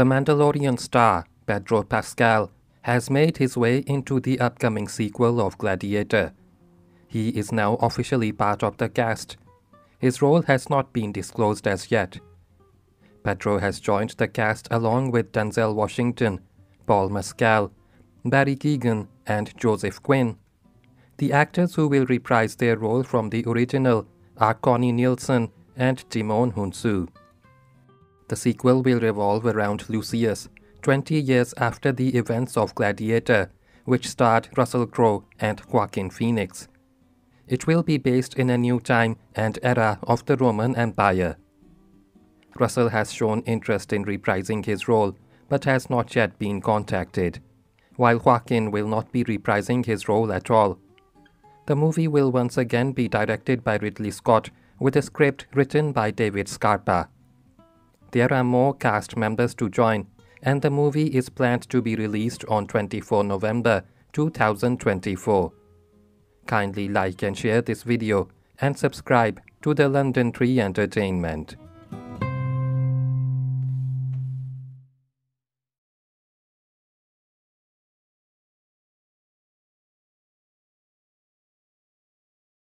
The Mandalorian star, Pedro Pascal, has made his way into the upcoming sequel of Gladiator. He is now officially part of the cast. His role has not been disclosed as yet. Pedro has joined the cast along with Denzel Washington, Paul Mescal, Barry Keoghan, and Joseph Quinn. The actors who will reprise their role from the original are Connie Nielsen and Djimon Hounsou. The sequel will revolve around Lucius, 20 years after the events of Gladiator, which starred Russell Crowe and Joaquin Phoenix. It will be based in a new time and era of the Roman Empire. Russell has shown interest in reprising his role, but has not yet been contacted, while Joaquin will not be reprising his role at all. The movie will once again be directed by Ridley Scott with a script written by David Scarpa. There are more cast members to join, and the movie is planned to be released on 24 November 2024. Kindly like and share this video and subscribe to the London Tree Entertainment.